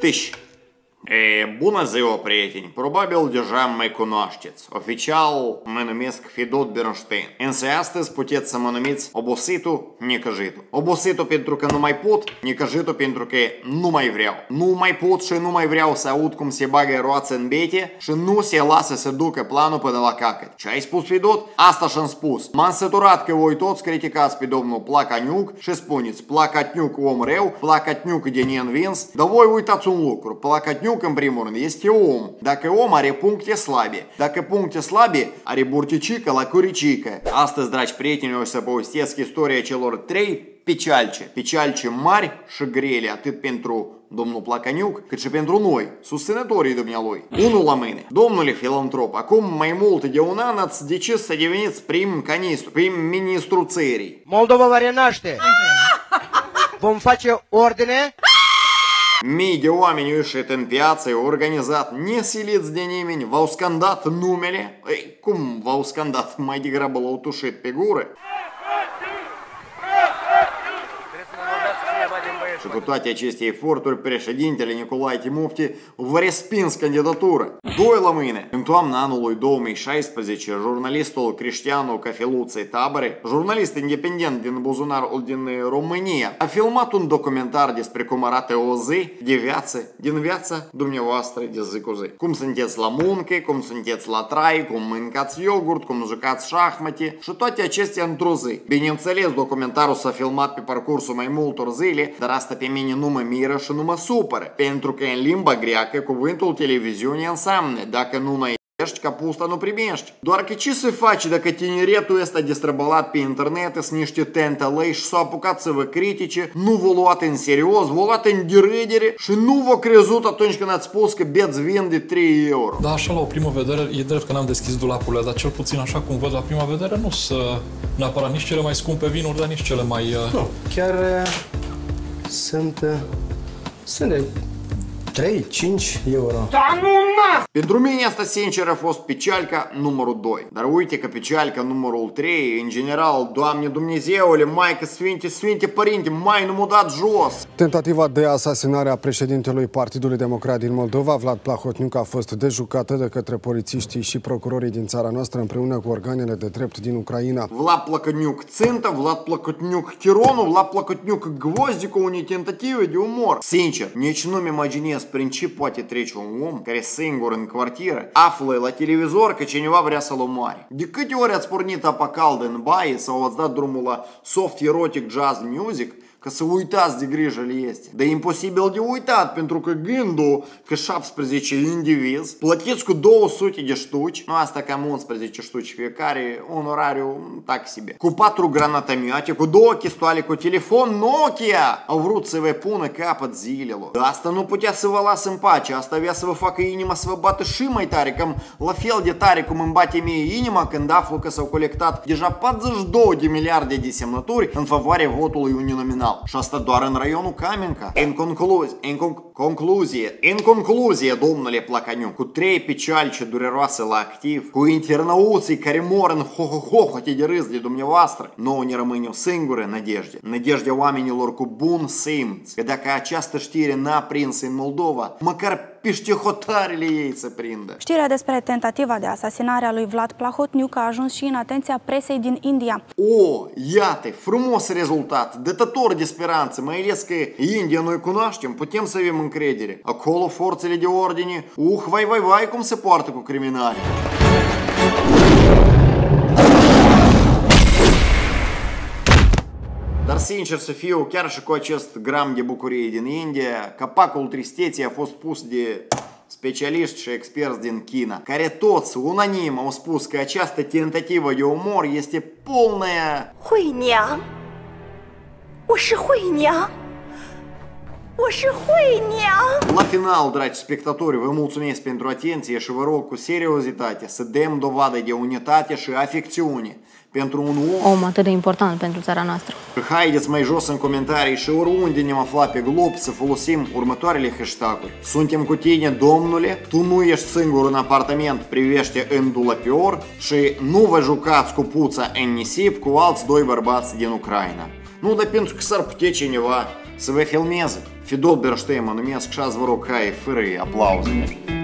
Peixe. E, bună ziua, prieteni! Probabil deja mă cunoașteți. Oficial mă numesc Fedot Bernstein. Însă astăzi puteți să mă numiți obositul necăjitul. Obositul pentru că nu mai pot, necăjitul pentru că nu mai vreau. Nu mai pot și nu mai vreau să aud cum se bagă roață în bete și nu se lasă să ducă planul până la cacăt. Ce ai spus, Fedot? Asta și-am spus. M-am săturat că voi toți criticați pe domnul Placaniuc și spuneți Placatniuc om rău, Placatniuc de neînvins, dar voi uitați un lucru. Placatniuc Țățănuc, în primul rând, este om. Dacă om are puncte slabe, dacă puncte slabe, are burticică la curicică. Astăzi, dragi prieteni, o să povestesc istoria celor trei picialce. Picialce mari și grele, atât pentru domnul Placaniuc, cât și pentru noi, susținătorii dumnealui. Unul la mine. Domnule filantrop, acum mai mult de un an ați decis să deveniți prim canistru, prim ministru țării. Moldova va renaște! Vom face ordine Mii de oameni ieșit în piață, organizat, nesiliți de nimeni, v-au scandat numele. Ei, cum v-au scandat? Mai degrabă l-au tușit pe gură. Și cu toate aceste eforturi, președintele Nicolae Timofti v-a respins candidatura. Doi la mâine. În toamna anului 2016, jurnalistul Cristiano Cafeluței Tabare, jurnalist independent din buzunarul din România, a filmat un documentar despre cum arată o zi de viață, din viața dumneavoastră de zi cu zi. Cum sunteți la muncă, cum sunteți la trai, cum mâncați yogurt, cum jucați șahmate și toate acestea într-o zi. Bineînțeles, documentarul s-a filmat pe parcursul mai multor zile, dar asta pe mine nu mă miră și nu mă supără, pentru că în limba greacă cuvântul televiziune înseamnă dacă nu mai ești, capusta nu primești. Doar că ce să faci dacă tineretul ăsta destrăbălat pe internet sunt niște tentelei și s-au apucat să vă critice, nu v-au luat în serios, v-au luat în deredere și nu v-au crezut atunci când ați spus că beți vin de 3 euro. Da, așa la o primă vedere, e drept că n-am deschis dulapurile, dar cel puțin așa cum văd la prima vedere, nu sunt neapărat nici cele mai scumpe vinuri, dar nici cele mai... Uh... Nu, chiar sunt, sunt de 3-5 euro. Da, nu, na! Pentru mine asta sincer a fost picialca numărul 2. Dar uite că picialca numărul 3, în general, Doamne Dumnezeule, Maică Sfinte, Sfinte Părinte, mai nu m-a dat jos. Tentativa de asasinare a președintelui Partidului Democrat din Moldova, Vlad Plahotniuc, a fost dejucată de către polițiștii și procurorii din țara noastră împreună cu organele de drept din Ucraina. Vlad Plahotniuc țintă, Vlad Plahotniuc tironul, Vlad Plahotniuc gvozdicul unei tentative de umor. Sincer, nici nu-mi imaginez prin ce poate trece un om care singur în cartieră află la televizor că cineva vrea să-l omoare. De câte ori ați pornit apa caldă în baie sau ați dat drumul la soft erotic jazz music că să uitați de grijă este. Dar e imposibil de uitat, pentru că gândul că 17 indivizi plătiți cu 200 de ștuci, nu asta cam 11 ștuci fiecare, onorariu taxibe, cu 4 granatomioate, cu două chistoale, cu telefon Nokia, au vrut să vă pună capăt zilelor. Asta nu putea să vă lasă în pace, asta avea să vă facă inima să vă bată și mai tare, cam la fel de tare cum îmi bate mie inima când aflu că s-au colectat deja 42 de miliarde de semnături în favoarea votului uninominal. Și asta doar în raionul Camenca. În concluzie, în con- concluzie, în concluzie, domnule Placaniu, cu trei picialce dureroase la activ, cu internauții care mor în ho-ho-ho-hote de râs de dumneavoastră, nouă ne rămâne o singură nădejde. Nădejdea oamenilor cu bun simț. Că dacă această știre n-a prins în Moldova, măcar piște hotarele ei să prindă. Știrea despre tentativa de asasinare a lui Vlad Plahotniuc a ajuns și în atenția presei din India. O, iată, frumos rezultat, dătător de speranță, mai ales că India noi cunoaștem, putem să avem încredere. Acolo forțele de ordine, uh, vai, vai, vai, cum se poartă cu criminali. Dar sincer să fiu, chiar și cu acest gram de bucurie din India, capacul tristeții a fost pus de specialiști și experți din China, care toți unanim au spus că această tentativă de umor este полная... 惠娘，我是惠娘， O și hoinea! La final, dragi spectatori, vă mulțumesc pentru atenție și vă rog cu seriozitate să dăm dovadă de unitate și afecțiune pentru un om... Om atât de important pentru țara noastră. Haideți mai jos în comentarii și oriunde ne-am aflat pe glob să folosim următoarele hashtag-uri. Suntem cu tine, domnule, tu nu ești singur în apartament, privește în dulapior și nu vă jucați cu puța în nisip cu alți doi bărbați din Ucraina. Nu, dar pentru că s-ar putea cineva mă numesc și azi vă rog hai fără aplauze.